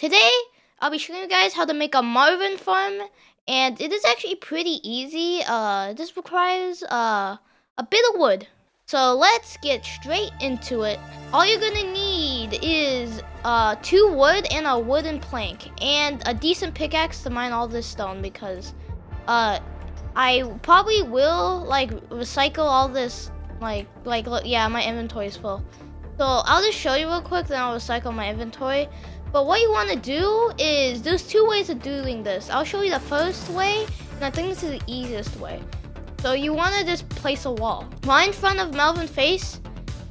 Today, I'll be showing you guys how to make a Marvin farm, and it is actually pretty easy. Uh, this requires uh, a bit of wood. So let's get straight into it. All you're gonna need is uh, two wood and a wooden plank, and a decent pickaxe to mine all this stone because uh, I probably will like recycle all this like like look yeah my inventory is full. So I'll just show you real quick, then I'll recycle my inventory. But what you want to do is, there's two ways of doing this. I'll show you the first way, and I think this is the easiest way. So you want to just place a wall. Right in front of Marvin's face,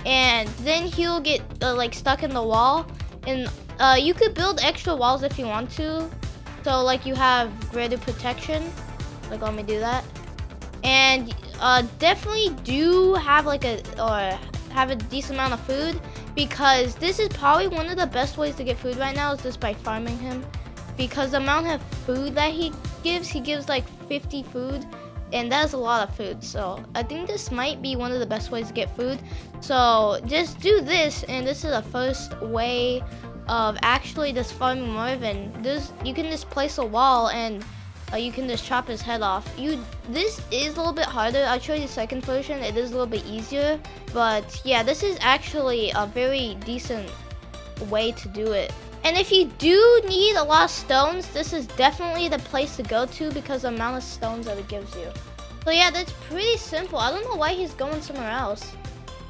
and then he'll get uh, like stuck in the wall. And uh, you could build extra walls if you want to. So like you have greater protection. Like let me do that. And uh, definitely do have like a, or have a decent amount of food because this is probably one of the best ways to get food right now is just by farming him. Because the amount of food that he gives he gives like 50 food and that's a lot of food. So i think this might be one of the best ways to get food. So just do this and this is the first way of actually just farming marvin this. You can just place a wall and uh, you can just chop his head off. You This is a little bit harder. I'll show you the second version. It is a little bit easier. But yeah, this is actually a very decent way to do it. And if you do need a lot of stones, this is definitely the place to go to because the amount of stones that it gives you. So yeah, that's pretty simple. I don't know why he's going somewhere else.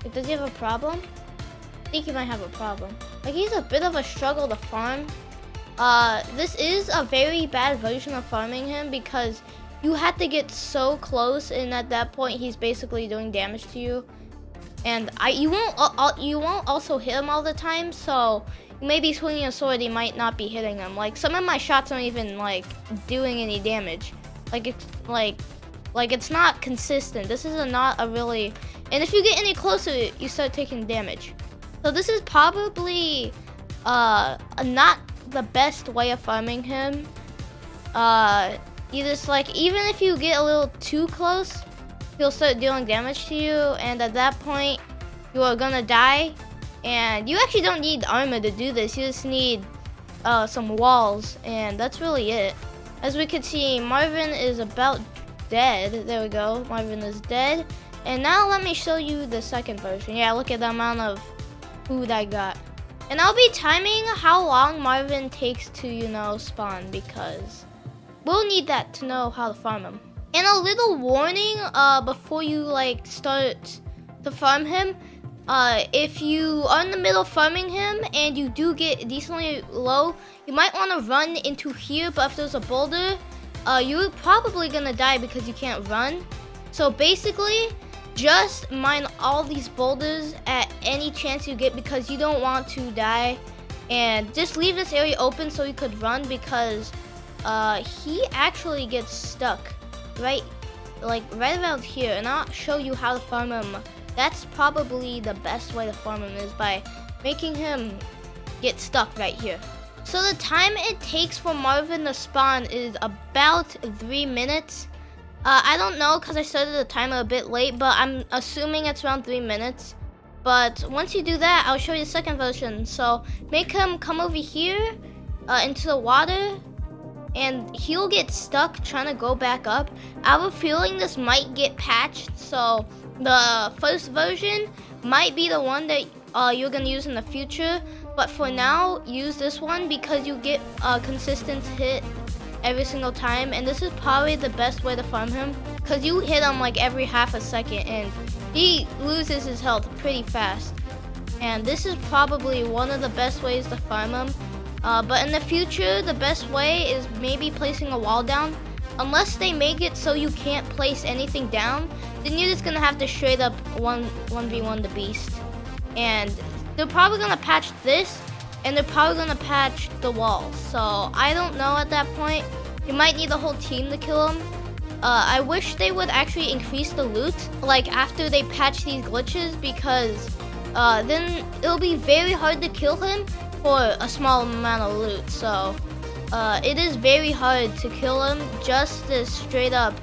Like, does he have a problem? I think he might have a problem. Like, he's a bit of a struggle to farm. Uh, this is a very bad version of farming him because you have to get so close, and at that point, he's basically doing damage to you. And I, you won't, uh, you won't also hit him all the time. So you may be swinging a sword, you might not be hitting him. Like some of my shots aren't even like doing any damage. Like it's like, like it's not consistent. This is a, not a really. And if you get any closer, you start taking damage. So this is probably uh, not the best way of farming him. Uh, you just like, even if you get a little too close, he'll start dealing damage to you, and at that point, you are gonna die. And you actually don't need armor to do this, you just need uh, some walls, and that's really it. As we can see, Marvin is about dead. There we go, Marvin is dead. And now let me show you the second version. Yeah, look at the amount of food I got. And I'll be timing how long Marvin takes to, you know, spawn because we'll need that to know how to farm him. And a little warning uh, before you like start to farm him. Uh, if you are in the middle of farming him and you do get decently low, you might want to run into here, but if there's a boulder, uh, you're probably gonna die because you can't run. So basically, just mine all these boulders at any chance you get because you don't want to die. And just leave this area open so you could run because uh, he actually gets stuck right like right around here and I'll show you how to farm him. That's probably the best way to farm him is by making him get stuck right here. So the time it takes for Marvin to spawn is about three minutes. Uh, I don't know because I started the timer a bit late, but I'm assuming it's around three minutes. But once you do that, I'll show you the second version. So make him come over here uh, into the water and he'll get stuck trying to go back up. I have a feeling this might get patched. So the first version might be the one that uh, you're gonna use in the future. But for now, use this one because you get a consistent hit every single time and this is probably the best way to farm him because you hit him like every half a second and he loses his health pretty fast. And this is probably one of the best ways to farm him. Uh, but in the future the best way is maybe placing a wall down. Unless they make it so you can't place anything down then you're just gonna have to straight up 1 1v1 the beast. And they're probably gonna patch this and they're probably gonna patch the wall. So I don't know at that point. You might need the whole team to kill him. Uh, I wish they would actually increase the loot, like after they patch these glitches, because uh, then it'll be very hard to kill him for a small amount of loot. So uh, it is very hard to kill him just to straight up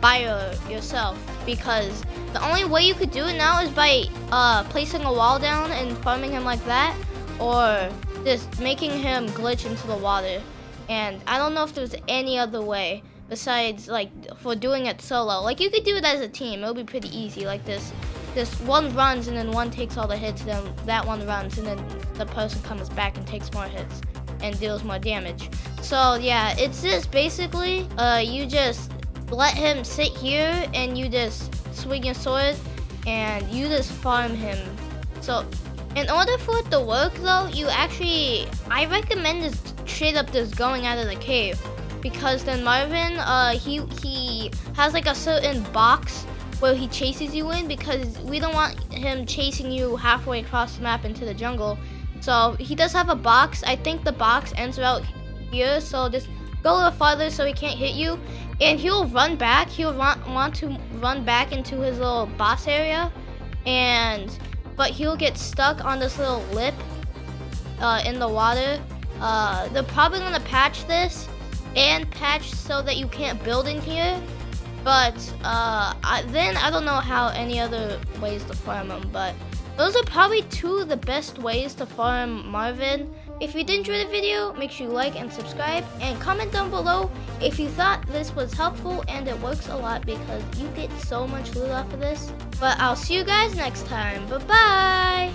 buy yourself, because the only way you could do it now is by uh, placing a wall down and farming him like that or just making him glitch into the water. And I don't know if there's any other way besides like for doing it solo. Like you could do it as a team. It'll be pretty easy. Like this, this one runs and then one takes all the hits. Then that one runs and then the person comes back and takes more hits and deals more damage. So yeah, it's just basically uh, you just let him sit here and you just swing your sword and you just farm him. So in order for it to work though, you actually, I recommend just straight up just going out of the cave because then Marvin, uh, he, he has like a certain box where he chases you in because we don't want him chasing you halfway across the map into the jungle. So he does have a box. I think the box ends out here. So just go a little farther so he can't hit you. And he'll run back. He'll want, want to run back into his little boss area. And, but he'll get stuck on this little lip uh, in the water. Uh, they're probably gonna patch this and patch so that you can't build in here. But uh, I, then I don't know how any other ways to farm them. But those are probably two of the best ways to farm Marvin. If you did enjoy the video, make sure you like and subscribe and comment down below if you thought this was helpful and it works a lot because you get so much loot off of this. But I'll see you guys next time. Bye-bye!